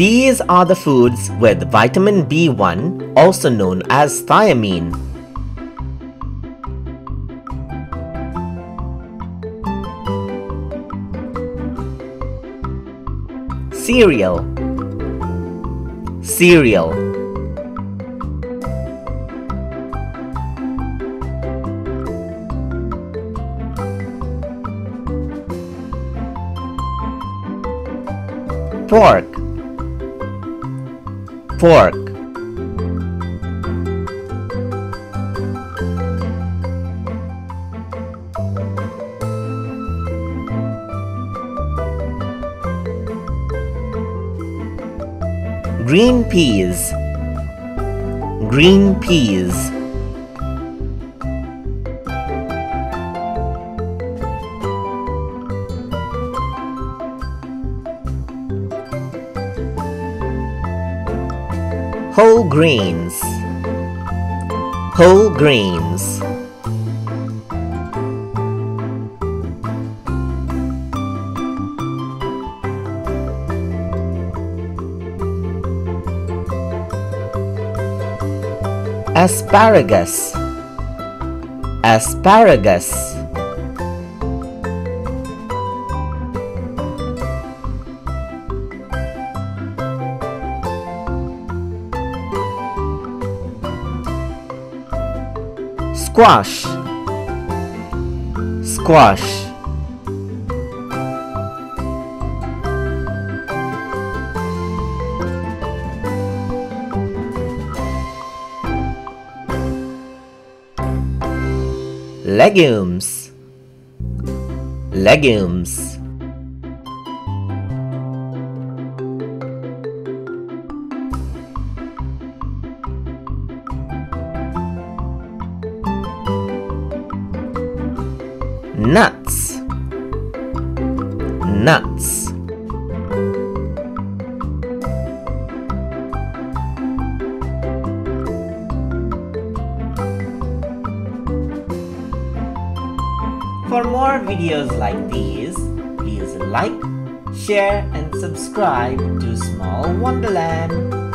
These are the foods with vitamin B1, also known as thiamine. Cereal. Cereal. Pork Pork. Green peas. Green peas Whole grains Whole grains Asparagus. Asparagus Squash. Squash. Legumes. Legumes Nuts Nuts For more videos like these, please like, share and subscribe to Small Wonderland.